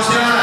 Gracias.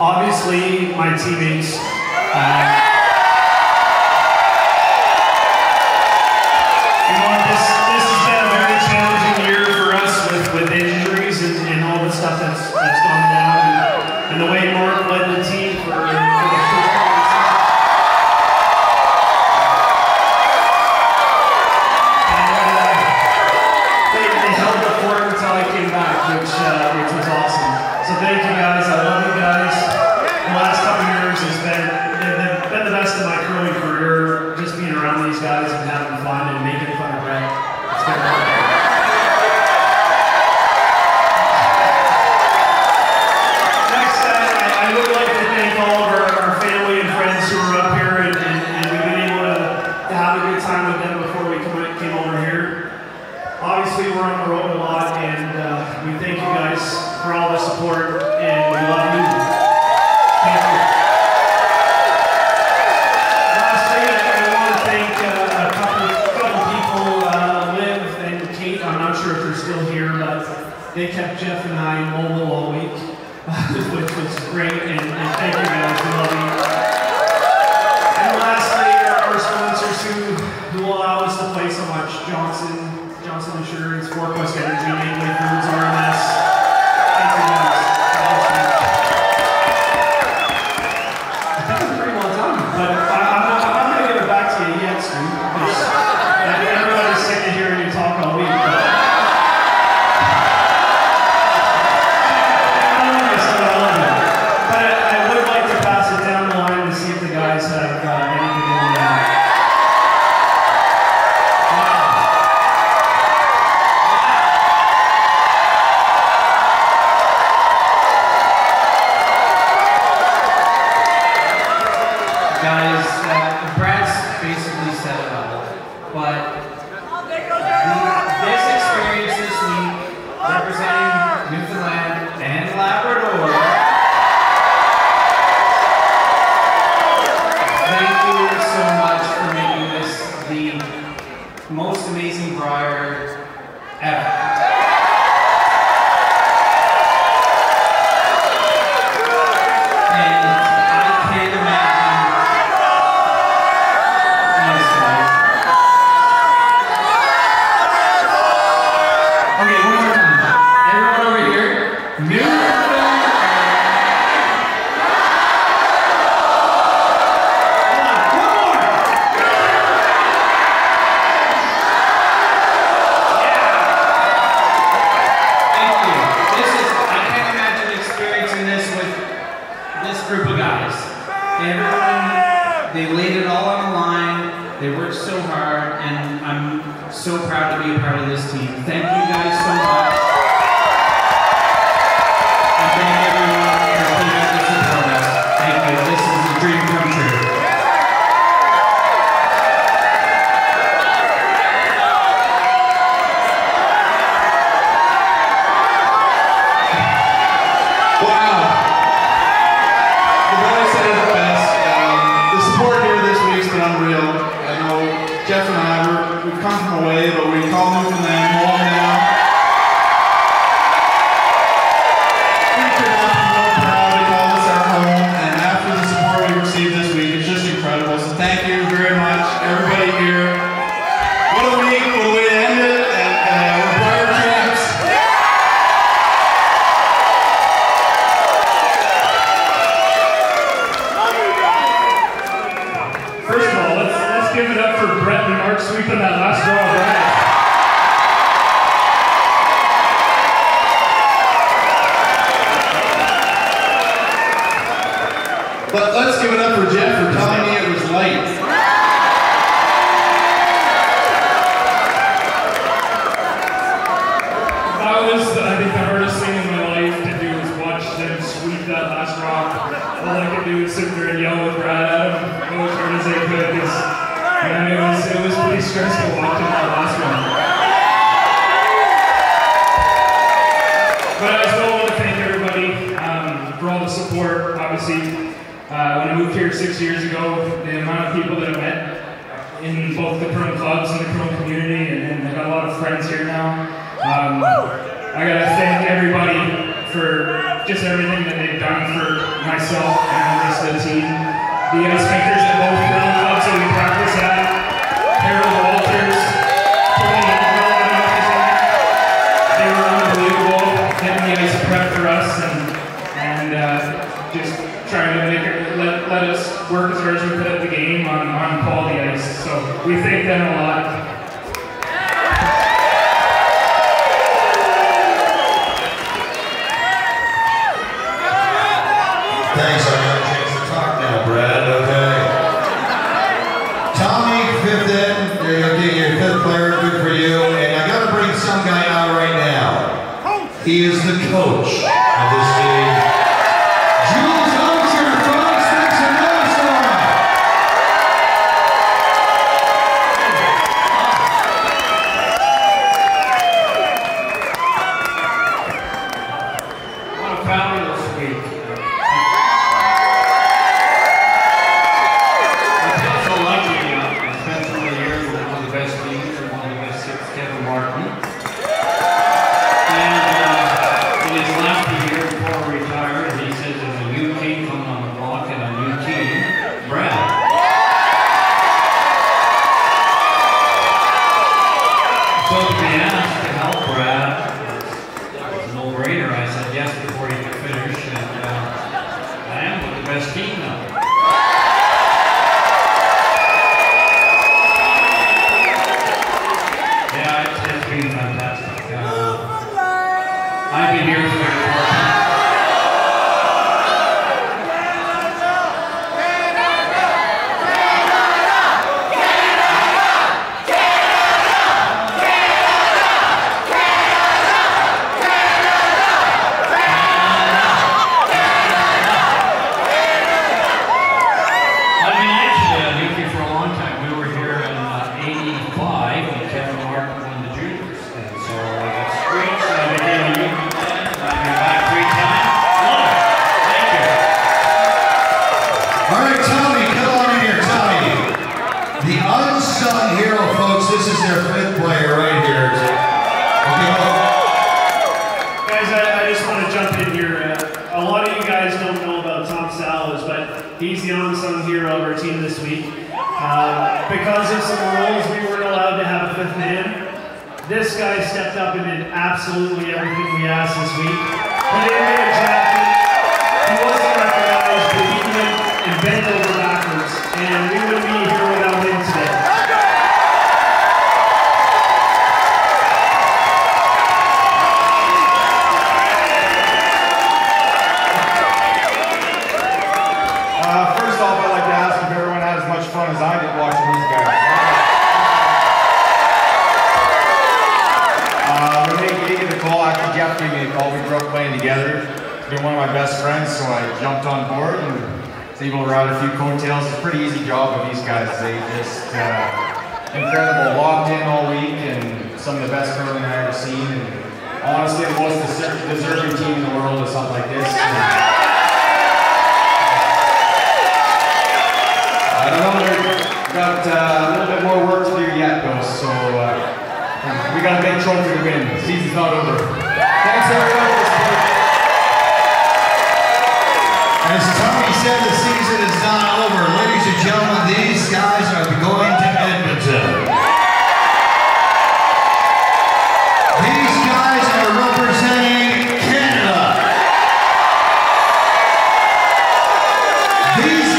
Obviously, my teammates. Uh, guys and have They kept Jeff and I mobile all week, which was great, and, and thank you. But let's give it up for Jeff for telling me it was late. If I was, I think, the hardest thing in my life to do was watch them sweep that last rock. All I could do was sit there and yell with Brad at as hard as I could. It was, it was pretty stressful watching Uh, when I moved here six years ago, the amount of people that I met in both the Chrome clubs and the Chrome community, and, and I got a lot of friends here now. Um, I gotta thank everybody for just everything that they've done for myself and the rest of the team. The ice makers at both Chrome clubs that we practice at, work as hard as we put up the game on, on quality ice. So we thank them a lot. He's the unsung hero of our team this week. Uh, because of some rules, we weren't allowed to have a fifth man. This guy stepped up and did absolutely everything we asked this week. He didn't get a. been one of my best friends, so I jumped on board and was able to ride a few coattails. It's a pretty easy job with these guys. They just uh, incredible, locked in all week, and some of the best curling I've ever seen. And honestly, the most deser- deserving team in the world of something like this. I don't know, we've got uh, a little bit more work to do yet though, so uh, we got a big trophy to win. The season's not over. Thanks everyone As Tony said, the season is not over. Ladies and gentlemen, these guys are going to Edmonton. These guys are representing Canada. These